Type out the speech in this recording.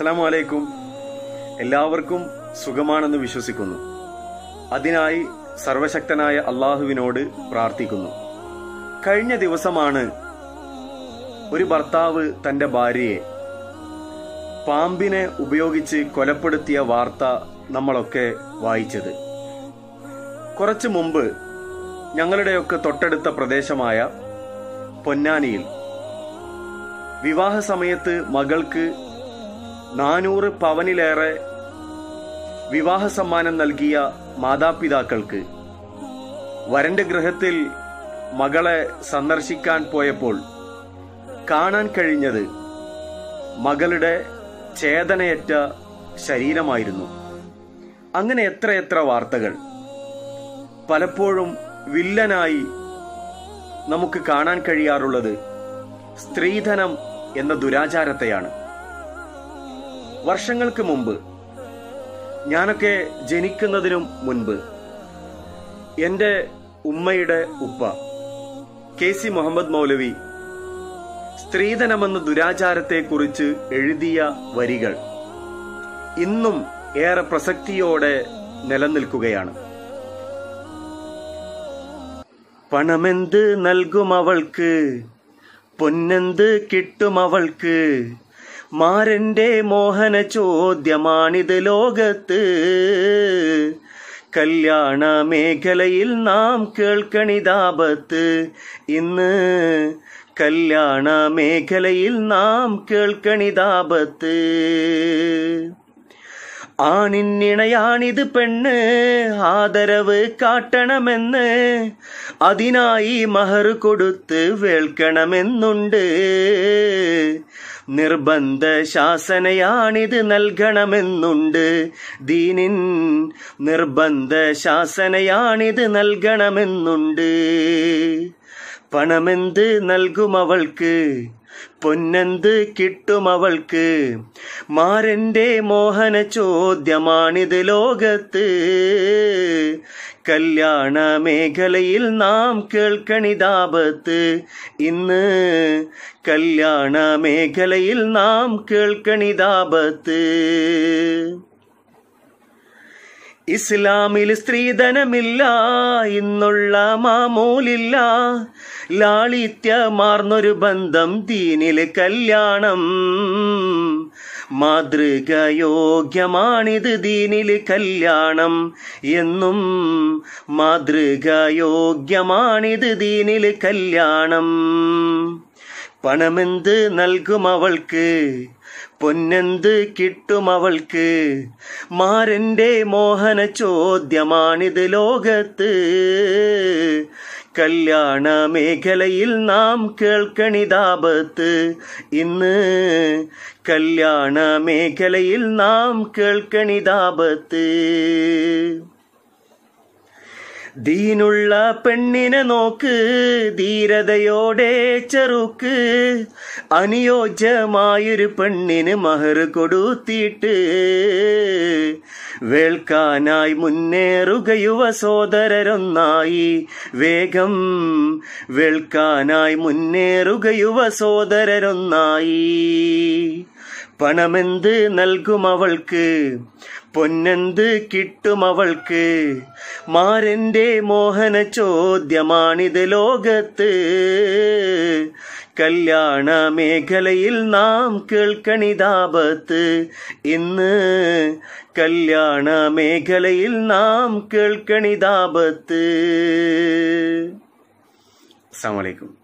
അസ്സലാമു അലൈക്കും എല്ലാവർക്കും സുഖമാണെന്ന് വിശ്വസിക്കുന്നു. അതിനായി സർവശക്തനായ അള്ളാഹുവിനോട് പ്രാർത്ഥിക്കുന്നു. കഴിഞ്ഞ ദിവസമാണ് ഒരു ഭർത്താവ് തന്റെ ഭാര്യയെ പാമ്പിനെ ഉപയോഗിച്ച് കൊലപ്പെടുത്തിയ വാർത്ത നമ്മളൊക്കെ വായിച്ചത്. കുറച്ചു മുമ്പ് ഞങ്ങളുടെയൊക്കെ തൊട്ടടുത്ത പ്രദേശമായ പൊന്നാനിയിൽ വിവാഹ സമയത്ത് മകൾക്ക് നാനൂറ് പവനിലേറെ വിവാഹ സമ്മാനം നൽകിയ മാതാപിതാക്കൾക്ക് വരന്റെ ഗ്രഹത്തിൽ മകളെ സന്ദർശിക്കാൻ പോയപ്പോൾ കാണാൻ കഴിഞ്ഞത് മകളുടെ ചേതനയറ്റ ശരീരമായിരുന്നു. അങ്ങനെ എത്രയെത്ര വാർത്തകൾ പലപ്പോഴും വില്ലനായി നമുക്ക് കാണാൻ കഴിയാറുള്ളത് സ്ത്രീധനം എന്ന ദുരാചാരത്തെയാണ്. വർഷങ്ങൾക്ക് മുമ്പ് ഞാനൊക്കെ ജനിക്കുന്നതിനും മുൻപ് എന്റെ ഉമ്മയുടെ ഉപ്പ കെ സി മുഹമ്മദ് മൗലവി സ്ത്രീധനമെന്ന ദുരാചാരത്തെക്കുറിച്ച് എഴുതിയ വരികൾ ഇന്നും ഏറെ പ്രസക്തിയോടെ നിലനിൽക്കുകയാണ്. പണമെന്ത് നൽകും അവൾക്ക്? പൊന്നെന്ത് കിട്ടും അവൾക്ക്? മാരന്റെ മോഹന ചോദ്യമാണിത് ലോകത്ത്. കല്യാണ മേഖലയിൽ നാം കേൾക്കണിതാപത്ത്. ഇന്ന് കല്യാണ മേഖലയിൽ നാം കേൾക്കണിതാപത്ത്. ആണിനിണയാണിത് പെണ്ണ്. ആദരവ് കാട്ടണമെന്ന് അതിനായി മഹർ കൊടുത്ത് വേൾക്കണമെന്നുണ്ട്. നിർബന്ധ ശാസനയാണിത് നൽകണമെന്നുണ്ട്. ദീനിൻ നിർബന്ധ ശാസനയാണിത് നൽകണമെന്നുണ്ട്. പണമെന്ത് നൽകും അവൾക്ക്? പൊന്നെന്ത് കിട്ടും അവൾക്ക്? മാരന്റെ മോഹന ചോദ്യമാണിത് ലോകത്ത്. കല്യാണ മേഖലയിൽ നാം കേൾക്കണിതാപത്ത്. ഇന്ന് കല്യാണ മേഖലയിൽ നാം കേൾക്കണിതാപത്ത്. ഇസ്ലാമിൽ സ്ത്രീധനമില്ല ഇന്നുള്ള മാമൂലില്ല. ലാളിത്യമാർന്നൊരു ബന്ധം ദീനിൽ കല്യാണം. മാതൃകയോഗ്യമാണിത് ദീനിൽ കല്യാണം എന്നും മാതൃകയോഗ്യമാണിത് ദീനിൽ കല്യാണം. പണമെന്ത് നൽകും അവൾക്ക് പൊന്നെന്ത് കിട്ടും അവൾക്ക് മാരന്റെ മോഹന ചോദ്യമാണിത് ലോകത്ത്. കല്യാണ മേഖലയിൽ നാം കേൾക്കണിതാപത്ത്. ഇന്ന് കല്യാണ മേഖലയിൽ നാം കേൾക്കണിതാപത്ത്. ദീനുള്ള പെണ്ണിനെ നോക്ക് ധീരതയോടെ ചെറുക്ക്. അനുയോജ്യമായൊരു പെണ്ണിന് മഹർ കൊടുത്തിട്ട് വേൾക്കാനായി മുന്നേറുക യുവ സോദരരൊന്നായി വേഗം വേൾക്കാനായി മുന്നേറുക യുവ സോദരരൊന്നായി പണമെന്ത് നൽകും അവൾക്ക്? പൊന്നെന്ത് കിട്ടും അവൾക്ക്? മാരന്റെ മോഹന ചോദ്യമാണിത് ലോകത്ത്. കല്യാണ മേഖലയിൽ നാം കേൾക്കണിതാപത്ത്. ഇന്ന് കല്യാണ മേഖലയിൽ നാം കേൾക്കണിതാപത്ത്. അസ്സാം